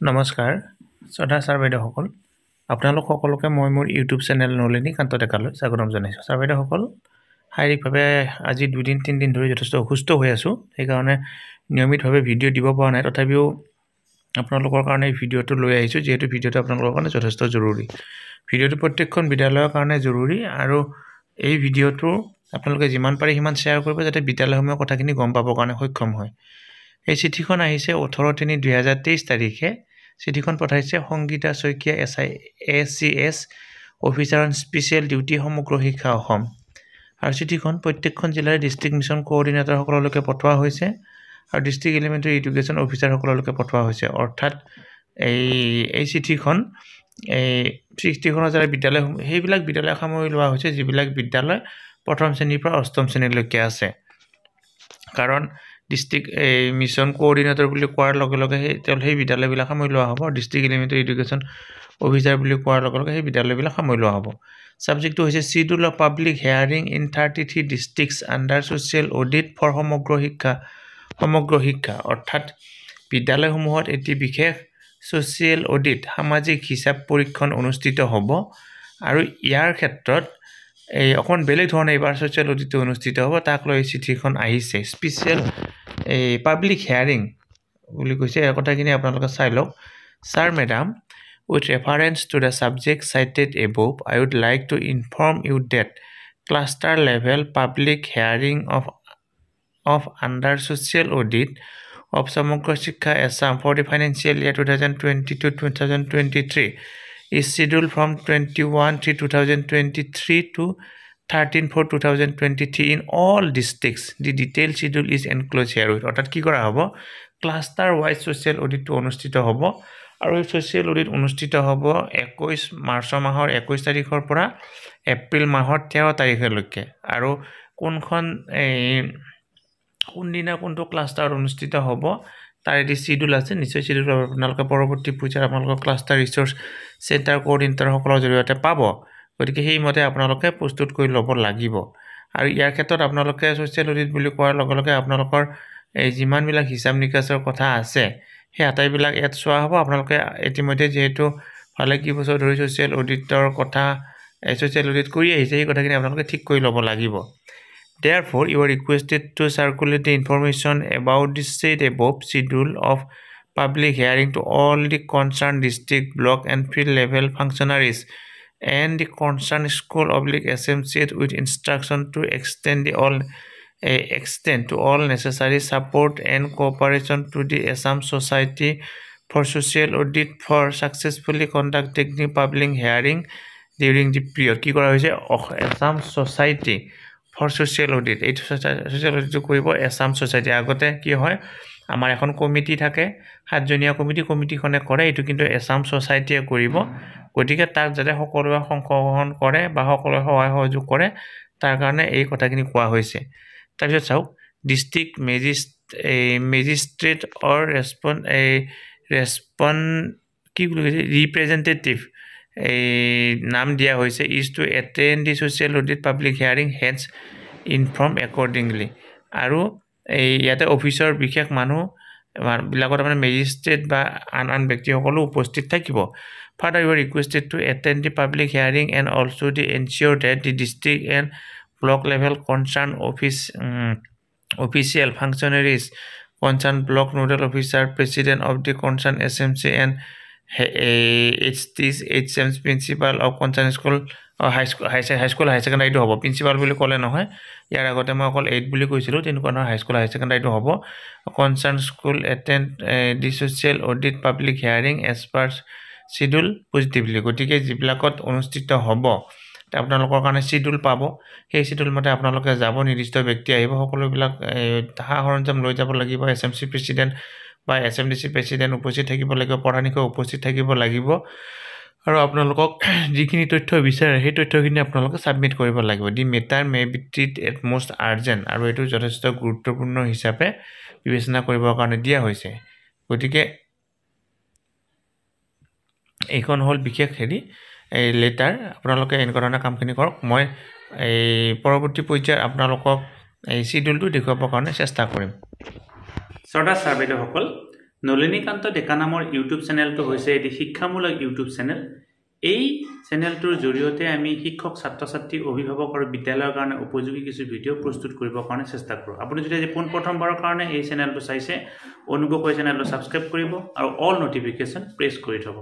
নমস্কাৰ শ্ৰদ্ধা ছাৰ বাইদেউসকল। আপোনালোক সকলোকে মই মোৰ ইউটিউব চেনেল নলিনী কান্ত ডেকালৈ স্বাগতম জনাইছোঁ। ছাৰ বাইদেউসকল শাৰীৰিকভাৱে আজি দুদিন তিনিদিন ধৰি যথেষ্ট অসুস্থ হৈ আছোঁ। সেইকাৰণে নিয়মিতভাৱে ভিডিঅ' দিব পৰা নাই। তথাপিও আপোনালোকৰ কাৰণে ভিডিঅ'টো লৈ আহিছোঁ যিহেতু ভিডিঅ'টো আপোনালোকৰ কাৰণে যথেষ্ট জৰুৰী। ভিডিঅ'টো প্ৰত্যেকখন বিদ্যালয়ৰ কাৰণে জৰুৰী আৰু এই ভিডিঅ'টো আপোনালোকে যিমান পাৰে সিমান শ্বেয়াৰ কৰিব যাতে বিদ্যালয়সমূহে কথাখিনি গম পাবৰ কাৰণে সক্ষম হয়। এই চিঠিখন আহিছে ওঠৰ তিনি দুহেজাৰ তেইছ তাৰিখে। চিঠিখন পঠাইছে Sangita Saikia S I A C S officer on special duty Samagra Shiksha Assam. আৰু চিঠিখন প্ৰত্যেকখন জিলাৰ ডিষ্ট্ৰিক্ট মিছন কোঅৰ্ডিনেটৰসকললৈকে পঠোৱা হৈছে আৰু ডিষ্ট্ৰিক্ট এলিমেণ্টেৰী এডুকেশ্যন অফিচাৰসকললৈকে পঠোৱা হৈছে। অৰ্থাৎ এই এই চিঠিখন এই চিঠিখনৰ যাৰা বিদ্যালয় সেইবিলাক বিদ্যালয় সামৰি লোৱা হৈছে যিবিলাক বিদ্যালয় প্ৰথম শ্ৰেণীৰ পৰা অষ্টম শ্ৰেণীলৈকে আছে। কাৰণ ডিষ্ট্ৰিক্ট এই মিছন কোঅৰ্ডিনেটৰ বুলি কোৱাৰ লগে লগে সেই তেওঁ সেই বিদ্যালয়বিলাক সামৰি লোৱা হ'ব। ডিষ্ট্ৰিক্ট এলিমেণ্টেৰী এডুকেশ্যন অফিচাৰ বুলি কোৱাৰ লগে লগে সেই বিদ্যালয়বিলাক সামৰি লোৱা হ'ব। ছাবজেক্টটো হৈছে schedule of public hearing in thirty three districts under social audit for Samagra Shiksha Samagra শিক্ষা। অৰ্থাৎ বিদ্যালয়সমূহত এটি বিশেষ ছ'চিয়েল অডিট সামাজিক হিচাপ পৰীক্ষণ অনুষ্ঠিত হ'ব। আৰু ইয়াৰ ক্ষেত্ৰত এই অকণমান বেলেগ ধৰণে এইবাৰ ছ'চিয়েল অডিটটো অনুষ্ঠিত হ'ব। তাক লৈ চিঠিখন আহিছে। স্পেচিয়েল এই পাব্লিক হেয়াৰিং বুলি কৈছে এই কথাখিনি আপোনালোকে চাই লওক। Sir madam with reference to the subject cited above I would like to inform you that cluster level public hearing of of under social audit of Samagra Shiksha Assam for the financial year two thousand twenty two to thousand twenty three is scheduled from 21 3 2023 to 13 4 2023 in all districts. The detailed schedule is enclosed here. with অৰ্থাৎ কি কৰা হ'ব? Cluster wise social অডিটটো অনুষ্ঠিত হ'ব আৰু এই social audit অনুষ্ঠিত হ'ব একৈছ মাৰ্চ মাহৰ একৈছ তাৰিখৰ পৰা এপ্ৰিল মাহৰ তেৰ তাৰিখলৈকে। আৰু কোনখন এই কোনদিনা কোনটো ক্লাষ্টাৰ অনুষ্ঠিত হ'ব তাৰ এটি চিডিউল আছে। নিশ্চয় চিডিউল আপোনালোকে পৰৱৰ্তী পৰ্যায়ত আপোনালোকৰ ক্লাষ্টাৰ ৰিচৰ্চ চেণ্টাৰ কোঅৰ্ডিনেটৰসকলৰ জৰিয়তে পাব। গতিকে সেইমতে আপোনালোকে প্ৰস্তুত কৰি ল'ব লাগিব। আৰু ইয়াৰ ক্ষেত্ৰত আপোনালোকে ছ'চিয়েল অডিট বুলি কোৱাৰ লগে লগে আপোনালোকৰ এই যিমানবিলাক হিচাপ নিকাচৰ কথা আছে সেই আটাইবিলাক ইয়াত চোৱা হ'ব। আপোনালোকে ইতিমধ্যে যিহেতু ভালে কেইবছৰ ধৰি ছ'চিয়েল অডিটৰ কথা ছ'চিয়েল অডিট কৰি আহিছে সেই কথাখিনি আপোনালোকে ঠিক কৰি ল'ব লাগিব। Therefore, you are requested to circulate the information about the said above schedule of public hearing to all the concerned district, block, and field level functionaries. And the concerned school oblique SMCs with instruction to extend the all uh, extend to all necessary support and cooperation to the Assam Society for Social Audit for successfully conducting the public hearing during the period. কি কৰা হৈছে Assam Society for social audit এইটো social অডিটটো কৰিব Assam society আগতে কি হয় আমাৰ এখন কমিটি থাকে সাতজনীয়া কমিটি কমিটিখনে কৰে এইটো কিন্তু এছাম ছ'চাইটিয়ে কৰিব গতিকে তাক যাতে সকলোৱে অংশগ্ৰহণ কৰে বা সকলোৱে সহায় সহযোগ কৰে তাৰ কাৰণে এই কথাখিনি কোৱা হৈছে। তাৰপিছত চাওক ডিষ্ট্ৰিক্ট মেজিষ্ট এই মেজিষ্ট্ৰেট অৰ ৰেচপন এই ৰেচপন কি বুলি কৈছে? ৰিপ্ৰেজেণ্টেটিভ এই নাম দিয়া হৈছে is to attend the social audit public hearing heads inform accordingly আৰু এই ইয়াতে অফিচৰ বিশেষ মানুহ বিলাকত মানে মেজিষ্ট্ৰেট বা আন আন ব্যক্তিসকলো উপস্থিত থাকিব। Further you are requested to attend the public hearing and also' the ensure that the district and block level concern office official functionaries concern block nodal officer president of the concern S M C and H T H M principal of concern school high school high school high ছেকেণ্ডাৰীটো হ'ব। Principal বুলি ক'লে নহয় ইয়াৰ আগতে মই অকল eight বুলি কৈছিলোঁ তেনেকুৱা নহয় হাইস্কুল হাই ছেকেণ্ডাৰীটো হ'ব। Concern school attend the social audit public hearing as per schedule positively গতিকে যিবিলাকত অনুষ্ঠিত হ'ব আপোনালোকৰ কাৰণে চিডিউল পাব। সেই চিডিউল মতে আপোনালোকে যাব নিৰ্দিষ্ট ব্যক্তি আহিব সকলোবিলাক সা সৰঞ্জাম লৈ যাব লাগিব এছ এম চি প্ৰেচিডেণ্ট বা S M D C president উপস্থিত থাকিব লাগিব প্ৰধান শিক্ষক উপস্থিত থাকিব লাগিব। আৰু আপোনালোকক যিখিনি তথ্য বিচাৰে সেই তথ্যখিনি আপোনালোকে ছাবমিট কৰিব লাগিব। The matter may be treat at most urgent আৰু এইটো যথেষ্ট গুৰুত্বপূৰ্ণ হিচাপে বিবেচনা কৰিবৰ কাৰণে দিয়া হৈছে। গতিকে এইখন হ'ল বিশেষ হেৰি এই লেটাৰ আপোনালোকে এনেকুৱা ধৰণৰ কামখিনি কৰক। মই এই পৰৱৰ্তী পৰ্যায়ত আপোনালোকক এই চিডিউলটো দেখুৱাবৰ কাৰণে চেষ্টা কৰিম। শ্ৰদ্ধা ছাৰ বাইদেউসকল নলিনীকান্ত ডেকা নামৰ ইউটিউব চেনেলটো হৈছে এটি শিক্ষামূলক ইউটিউব চেনেল। এই চেনেলটোৰ জৰিয়তে আমি শিক্ষক ছাত্ৰ ছাত্ৰী অভিভাৱক আৰু বিদ্যালয়ৰ কাৰণে উপযোগী কিছু ভিডিঅ' প্ৰস্তুত কৰিবৰ কাৰণে চেষ্টা কৰোঁ। আপুনি যদি আজি পোনপ্ৰথমবাৰৰ কাৰণে এই চেনেলটো চাইছে অনুগ্ৰহ কৰি চেনেলটো ছাবস্ক্ৰাইব কৰিব আৰু অল নটিফিকেশ্যন প্ৰেছ কৰি থ'ব।